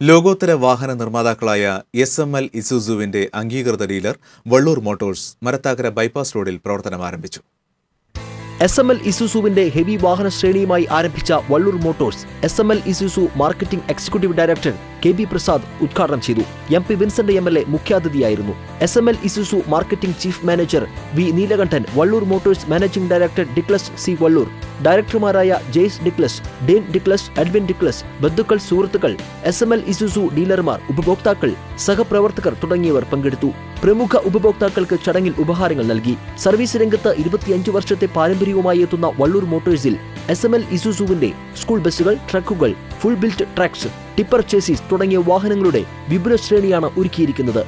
ലോകോത്തര വാഹന നിർമ്മാതാക്കളായ എസ് എം എൽ ഇസുസുവിന്റെ അംഗീകൃത dealer Valloor Motors Marathakkara bypass റോഡിൽ പ്രവർത്തനം ആരംഭിച്ചു. എസ് എം എൽ ഇസുസുവിന്റെ ഹെവി വാഹന ശ്രേണിയുമായി ആരംഭിച്ച Valloor Motors S M L Isuzu marketing executive director K B Prasad ഉദ്ഘാടനം ചെയ്തു. M P Vincent M L A മുഖ്യാതിഥിയായിരുന്നു. S M L Isuzu marketing chief manager V Neelakandan Valloor Motors managing director Diclus C Valloor ഡയറക്ടർമാരായ Jaise ഡിക്ലസ് Dane ഡിക്ലസ് Adwin ഡിക്ലസ് ബന്ധുക്കൾ സുഹൃത്തുക്കൾ S M L Isuzu ഡീലർമാർ ഉപഭോക്താക്കൾ സഹപ്രവർത്തകർ തുടങ്ങിയവർ പങ്കെടുത്തു. പ്രമുഖ ഉപഭോക്താക്കൾക്ക് ചടങ്ങിൽ ഉപഹാരങ്ങൾ നൽകി. സർവീസ് രംഗത്ത് ഇരുപത്തിയഞ്ച് വർഷത്തെ പാരമ്പര്യവുമായി എത്തുന്ന വള്ളൂർ മോട്ടോഴ്സിൽ എസ് എം എൽ ഇസുസുവിന്റെ സ്കൂൾ ബസ്സുകൾ ട്രക്കുകൾ full built trucks tipper chassis തുടങ്ങിയ വാഹനങ്ങളുടെ വിപുല ശ്രേണിയാണ് ഒരുക്കിയിരിക്കുന്നത്.